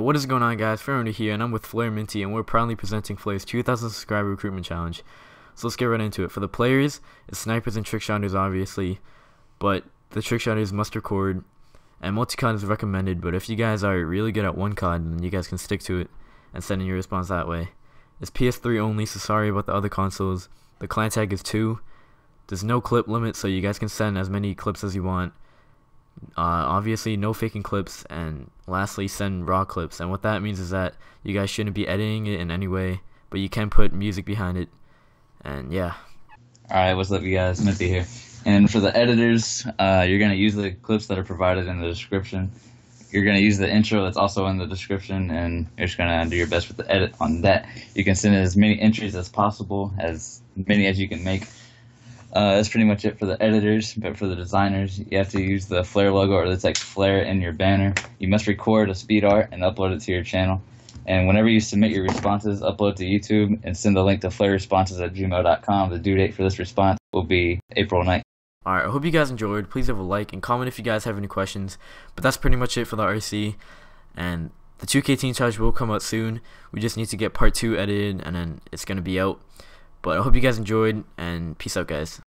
What is going on guys? Flare here and I'm with Flare Minty and we're proudly presenting Flare's 2000 subscriber recruitment challenge. So let's get right into it. For the players, it's snipers and trick shotters obviously, but the trick shotters must record and multi-COD is recommended, but if you guys are really good at one COD, then you guys can stick to it and send in your response that way. It's PS3 only, so sorry about the other consoles. The clan tag is 2. There's no clip limit, so you guys can send as many clips as you want. Uh, obviously, no faking clips, and lastly, send raw clips. And what that means is that you guys shouldn't be editing it in any way, but you can put music behind it. And yeah. Alright, what's up, you guys? Minty here. And for the editors, uh, you're going to use the clips that are provided in the description. You're going to use the intro that's also in the description, and you're just going to do your best with the edit on that. You can send as many entries as possible, as many as you can make. Uh, that's pretty much it for the editors, but for the designers, you have to use the Flare logo or the text Flare in your banner. You must record a speed art and upload it to your channel. And whenever you submit your responses, upload to YouTube and send the link to flairresponses at gmail.com. The due date for this response will be April 9th. Alright, I hope you guys enjoyed. Please leave a like and comment if you guys have any questions. But that's pretty much it for the RC. And the 2K Teen Challenge will come out soon. We just need to get part 2 edited and then it's going to be out. But I hope you guys enjoyed and peace out guys.